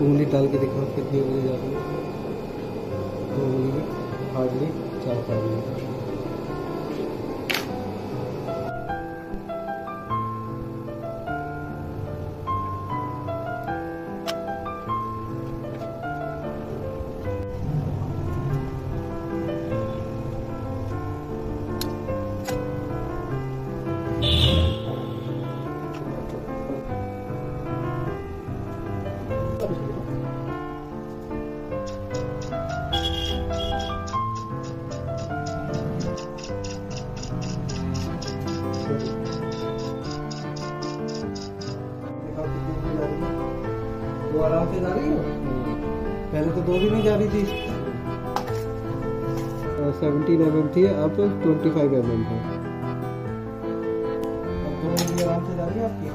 उंगली डाल के दिखाओ कितनी उंगली है। उंगली हार्डली चार पाँच रही वो आराम से जा रही है? पहले तो दो भी नहीं जा रही थी। सेवनटीन एम एम थी अब ट्वेंटी फाइव एम एम है। अब आराम से जा रही है आपकी?